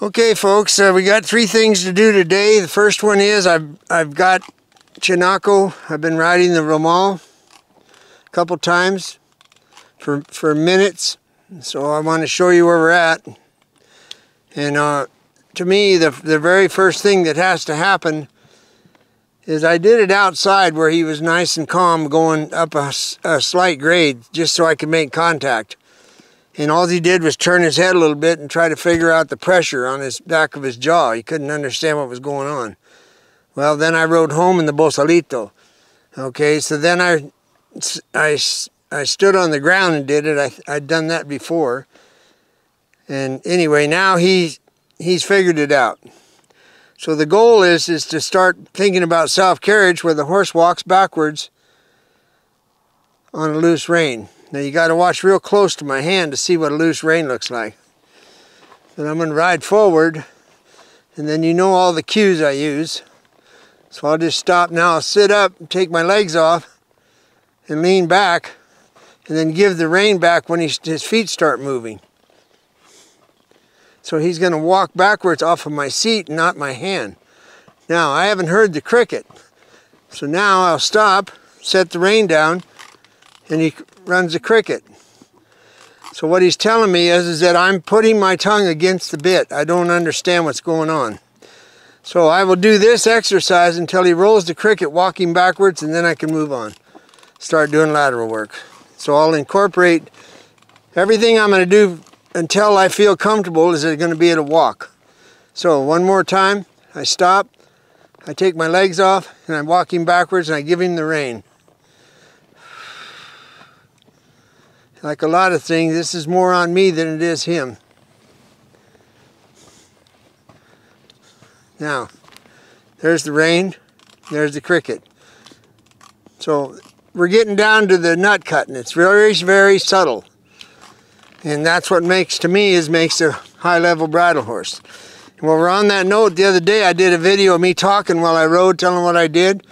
Okay, folks, uh, we got three things to do today. The first one is I've, I've got Chinaco. I've been riding the Romal a couple times for, for minutes. So I want to show you where we're at. And uh, to me, the, the very first thing that has to happen is I did it outside where he was nice and calm going up a, a slight grade just so I could make contact. And all he did was turn his head a little bit and try to figure out the pressure on his back of his jaw. He couldn't understand what was going on. Well, then I rode home in the Bosalito. Okay, so then I, I, I stood on the ground and did it. I, I'd done that before. And anyway, now he, he's figured it out. So the goal is, is to start thinking about self-carriage where the horse walks backwards on a loose rein. Now you got to watch real close to my hand to see what a loose rein looks like. Then I'm going to ride forward and then you know all the cues I use. So I'll just stop now, I'll sit up, take my legs off and lean back and then give the rein back when he, his feet start moving. So he's going to walk backwards off of my seat, not my hand. Now, I haven't heard the cricket. So now I'll stop, set the rein down, and he runs a cricket. So what he's telling me is, is that I'm putting my tongue against the bit. I don't understand what's going on. So I will do this exercise until he rolls the cricket walking backwards and then I can move on. Start doing lateral work. So I'll incorporate everything I'm going to do until I feel comfortable is going to be at a walk. So one more time, I stop, I take my legs off and I'm walking backwards and I give him the rein. Like a lot of things, this is more on me than it is him. Now, there's the rein, there's the cricket. So we're getting down to the nut cutting. It's very, very subtle. And that's what makes, to me, is makes a high level bridle horse. While we're on that note, the other day I did a video of me talking while I rode, telling what I did.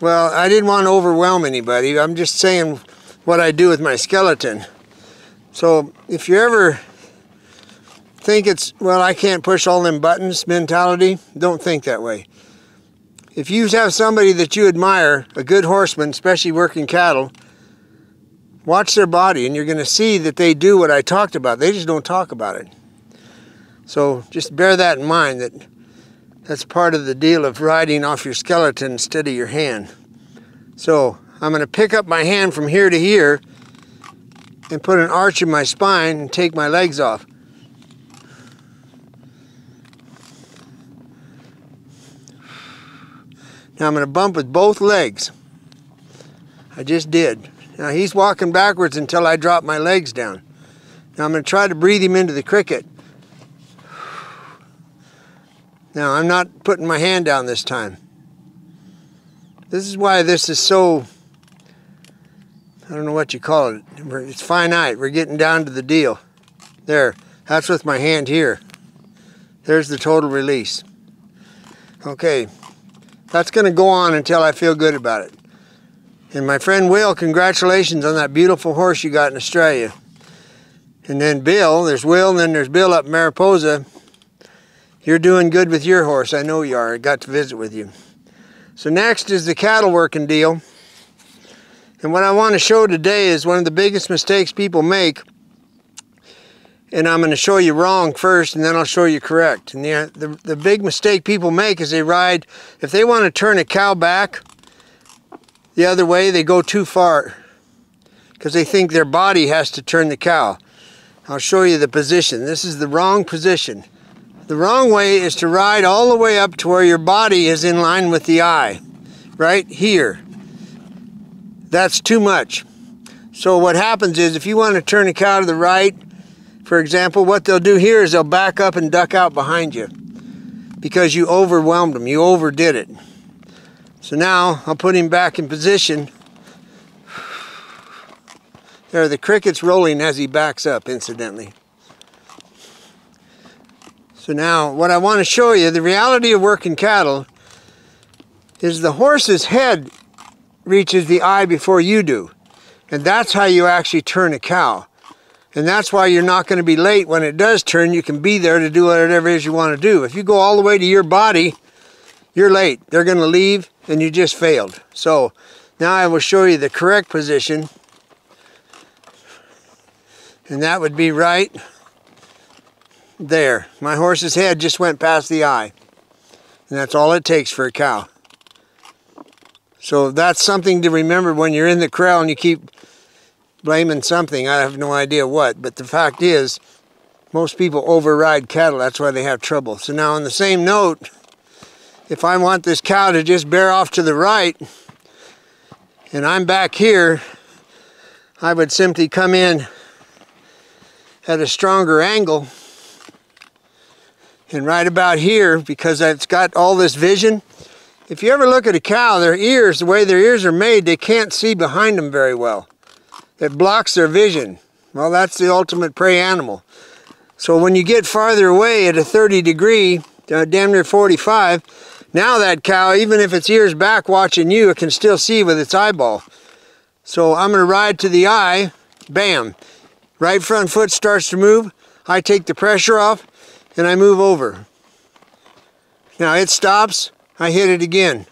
Well, I didn't want to overwhelm anybody. I'm just saying what I do with my skeleton. So if you ever think it's, well, I can't push all them buttons mentality, don't think that way. If you have somebody that you admire, a good horseman, especially working cattle, watch their body and you're going to see that they do what I talked about. They just don't talk about it. So just bear that in mind that that's part of the deal of riding off your skeleton instead of your hand. So I'm going to pick up my hand from here to here and put an arch in my spine and take my legs off. Now I'm going to bump with both legs. I just did. Now he's walking backwards until I drop my legs down. Now I'm going to try to breathe him into the cricket. Now I'm not putting my hand down this time. This is why this is so, I don't know what you call it. It's finite. We're getting down to the deal. There, that's with my hand here. There's the total release. Okay, that's going to go on until I feel good about it. And my friend Will, congratulations on that beautiful horse you got in Australia. And then Bill, there's Will, and then there's Bill up Mariposa. You're doing good with your horse. I know you are. I got to visit with you. So next is the cattle working deal. And what I want to show today is one of the biggest mistakes people make. And I'm going to show you wrong first, and then I'll show you correct. And the, the, the big mistake people make is they ride, if they want to turn a cow back the other way, they go too far. Because they think their body has to turn the cow. I'll show you the position. This is the wrong position. The wrong way is to ride all the way up to where your body is in line with the eye. Right here. That's too much. So what happens is if you want to turn a cow to the right, for example, what they'll do here is they'll back up and duck out behind you because you overwhelmed them, you overdid it. So now I'll put him back in position. There, are the cricket's rolling as he backs up, incidentally. So now, what I want to show you, the reality of working cattle is the horse's head reaches the eye before you do. And that's how you actually turn a cow. And that's why you're not going to be late. When it does turn, you can be there to do whatever it is you want to do. If you go all the way to your body, you're late. They're going to leave and you just failed. So now I will show you the correct position. And that would be right there. My horse's head just went past the eye. And that's all it takes for a cow. So that's something to remember when you're in the corral and you keep blaming something. I have no idea what. But the fact is, most people override cattle. That's why they have trouble. So now on the same note, if I want this cow to just bear off to the right, and I'm back here, I would simply come in at a stronger angle and right about here because it's got all this vision if you ever look at a cow their ears the way their ears are made they can't see behind them very well it blocks their vision well that's the ultimate prey animal so when you get farther away at a 30 degree uh, damn near 45 now that cow, even if its ear's back watching you, it can still see with its eyeball. So I'm going to ride to the eye, bam. Right front foot starts to move. I take the pressure off and I move over. Now it stops, I hit it again.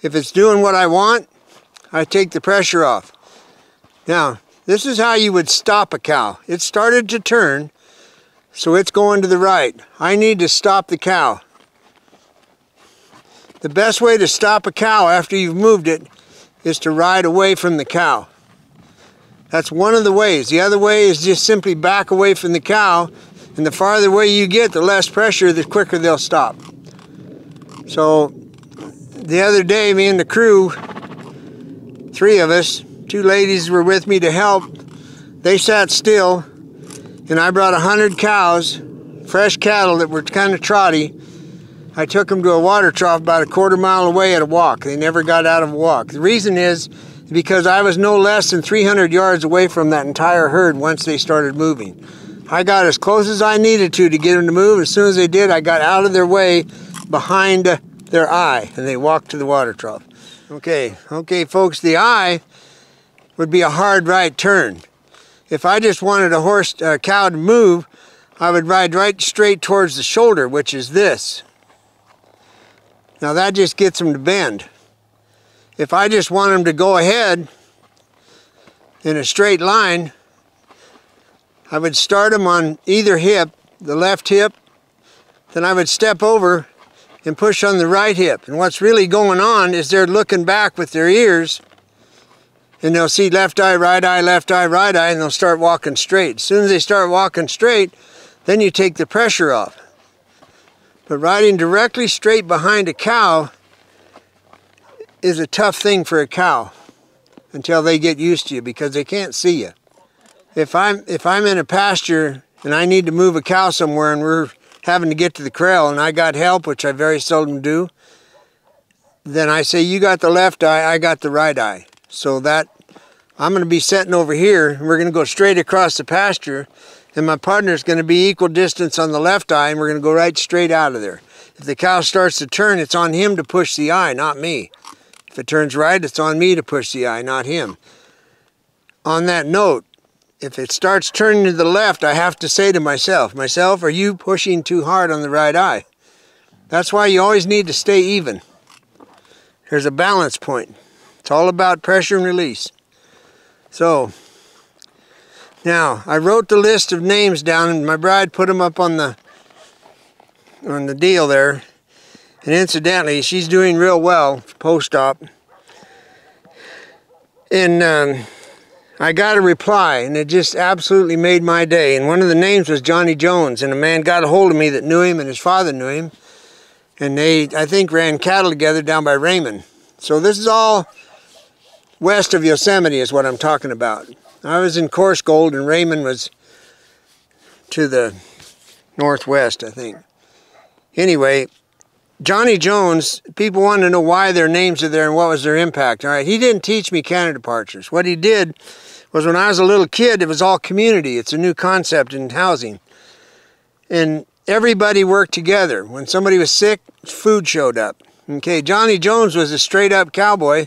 If it's doing what I want, I take the pressure off. Now, this is how you would stop a cow. It started to turn, so it's going to the right. I need to stop the cow. The best way to stop a cow after you've moved it is to ride away from the cow. That's one of the ways. The other way is just simply back away from the cow and the farther away you get, the less pressure, the quicker they'll stop. So the other day, me and the crew, three of us, two ladies were with me to help. They sat still and I brought a hundred cows, fresh cattle that were kind of trotty, I took them to a water trough about a quarter mile away at a walk. They never got out of a walk. The reason is because I was no less than 300 yards away from that entire herd once they started moving. I got as close as I needed to to get them to move. As soon as they did, I got out of their way behind their eye and they walk to the water trough. Okay, okay folks, the eye would be a hard right turn. If I just wanted a horse, a cow to move, I would ride right straight towards the shoulder, which is this. Now that just gets them to bend. If I just want them to go ahead in a straight line, I would start them on either hip, the left hip, then I would step over and push on the right hip. And what's really going on is they're looking back with their ears and they'll see left eye, right eye, left eye, right eye, and they'll start walking straight. As soon as they start walking straight, then you take the pressure off. But riding directly straight behind a cow is a tough thing for a cow until they get used to you because they can't see you. If I'm if I'm in a pasture and I need to move a cow somewhere and we're having to get to the corral and I got help, which I very seldom do, then I say you got the left eye, I got the right eye. So that I'm going to be sitting over here and we're going to go straight across the pasture and my partner's going to be equal distance on the left eye and we're going to go right straight out of there. If the cow starts to turn, it's on him to push the eye, not me. If it turns right, it's on me to push the eye, not him. On that note, if it starts turning to the left, I have to say to myself, myself, are you pushing too hard on the right eye? That's why you always need to stay even. There's a balance point. It's all about pressure and release. So, now, I wrote the list of names down and my bride put them up on the on the deal there. And incidentally, she's doing real well post-op. And um, I got a reply, and it just absolutely made my day. And one of the names was Johnny Jones, and a man got a hold of me that knew him, and his father knew him. And they, I think, ran cattle together down by Raymond. So this is all west of Yosemite is what I'm talking about. I was in Coarsegold and Raymond was to the northwest, I think. Anyway, Johnny Jones, people want to know why their names are there and what was their impact. All right, he didn't teach me canter departures. What he did was when I was a little kid, it was all community. It's a new concept in housing. And everybody worked together. When somebody was sick, food showed up. Okay, Johnny Jones was a straight up cowboy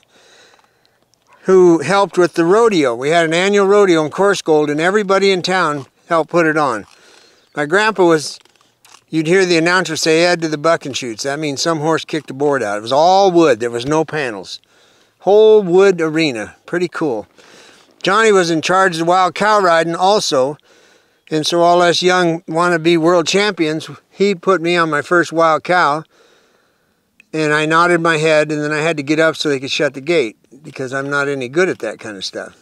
who helped with the rodeo. We had an annual rodeo in Coarsegold, and everybody in town helped put it on. My grandpa was, you'd hear the announcer say, add to the bucking chutes. That means some horse kicked a board out. It was all wood. There was no panels. Whole wood arena. Pretty cool. Johnny was in charge of the wild cow riding also. And so all us young wannabe world champions, he put me on my first wild cow. And I nodded my head, and then I had to get up so they could shut the gate because I'm not any good at that kind of stuff.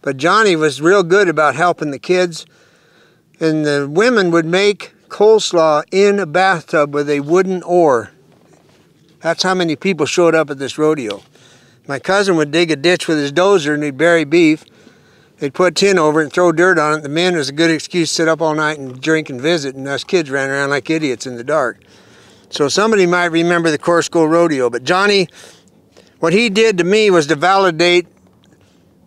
But Johnny was real good about helping the kids. And the women would make coleslaw in a bathtub with a wooden oar. That's how many people showed up at this rodeo. My cousin would dig a ditch with his dozer and he'd bury beef. They'd put tin over it and throw dirt on it. The men was a good excuse to sit up all night and drink and visit, and us kids ran around like idiots in the dark. So somebody might remember the Coarsegold Rodeo, but Johnny, what he did to me was to validate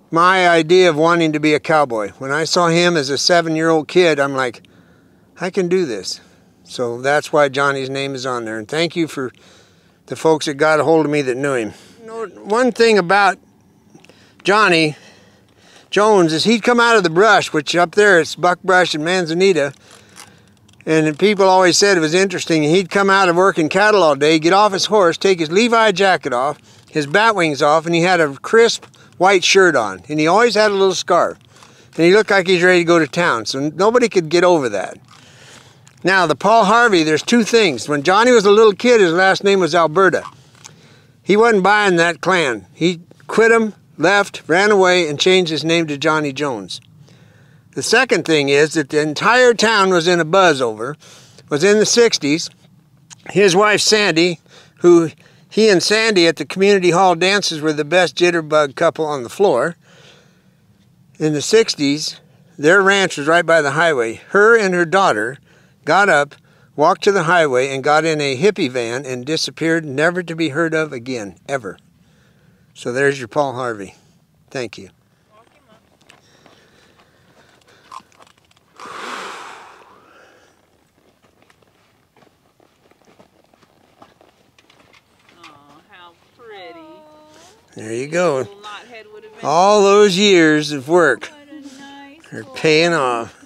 my idea of wanting to be a cowboy. When I saw him as a seven-year-old kid, I'm like, I can do this. So that's why Johnny's name is on there. And thank you for the folks that got a hold of me that knew him. You know, one thing about Johnny Jones is he'd come out of the brush, which up there it's buckbrush and manzanita. And people always said it was interesting. He'd come out of working cattle all day, get off his horse, take his Levi jacket off, his bat wings off, and he had a crisp white shirt on. And he always had a little scarf. And he looked like he's ready to go to town. So nobody could get over that. Now, the Paul Harvey, there's two things. When Johnny was a little kid, his last name was Alberta. He wasn't buying that clan. He quit him, left, ran away, and changed his name to Johnny Jones. The second thing is that the entire town was in a buzz over, was in the 60s. His wife, Sandy, who he and Sandy at the community hall dances were the best jitterbug couple on the floor. In the 60s, their ranch was right by the highway. Her and her daughter got up, walked to the highway, and got in a hippie van and disappeared, never to be heard of again, ever. So there's your Paul Harvey. Thank you. Oh, how pretty. There you go. Little knothead would have been All those years of work nice are paying off.